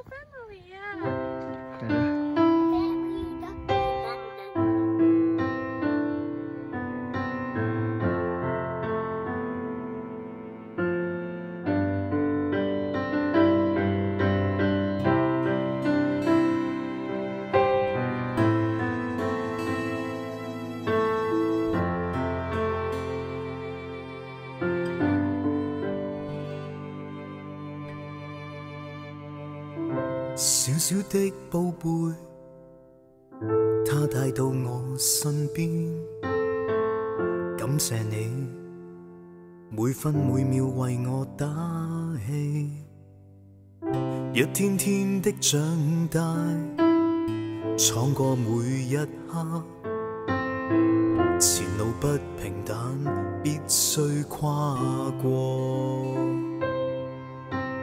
Pickle yeah. Okay. 小小的宝贝，他带到我身边，感谢你每分每秒为我打气。一天天的长大，闯过每一刻，前路不平坦，必须跨过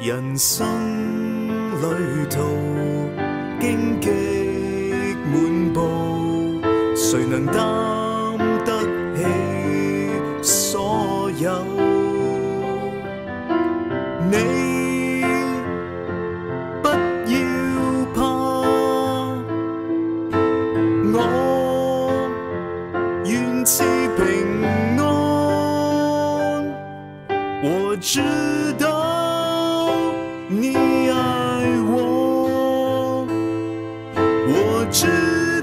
人生。旅途荆棘满布，谁能担得起所有？你不要怕，我愿赐平安。我知。直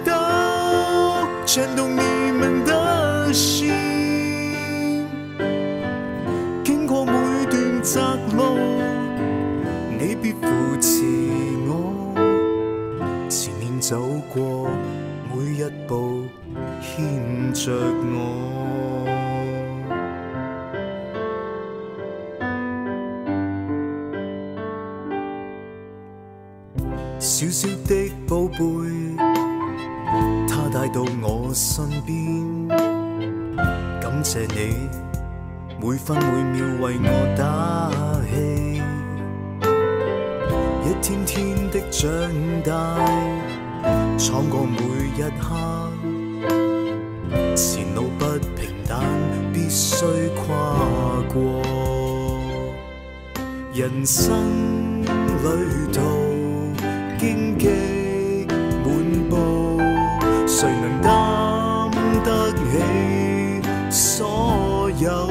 到牵动你们的心，经过每段窄路，你必扶持我，前面走过每一步，牵着我。小小的宝贝，他带到我身边，感谢你每分每秒为我打气。一天天的长大，闯过每一刻，前路不平坦，必须跨过人生旅途。荆棘满布，谁能担得起所有？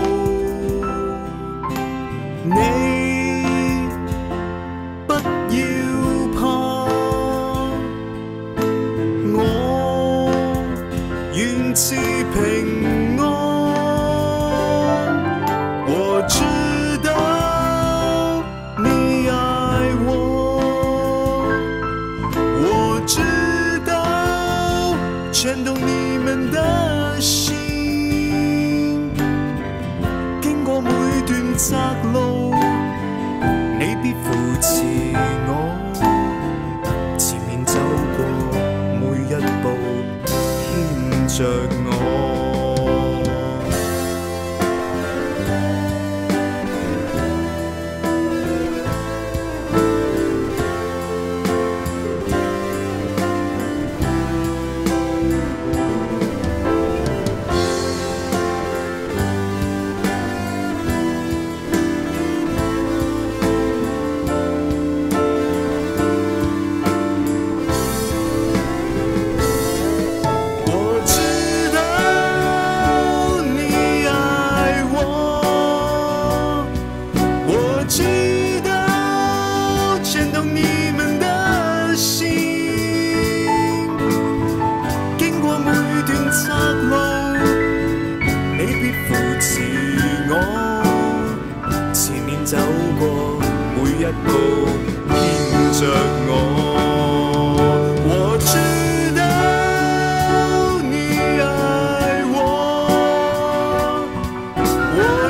牵动你们的心，经过每段窄路。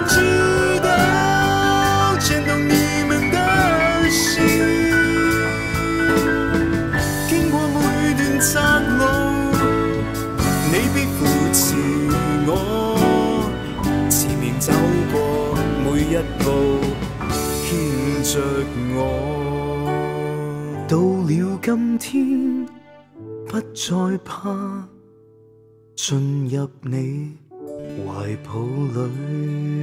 知到牵动你们的心，经过每段岔路，你必扶持我，前面走过每一步，牵着我。到了今天，不再怕进入你怀抱里。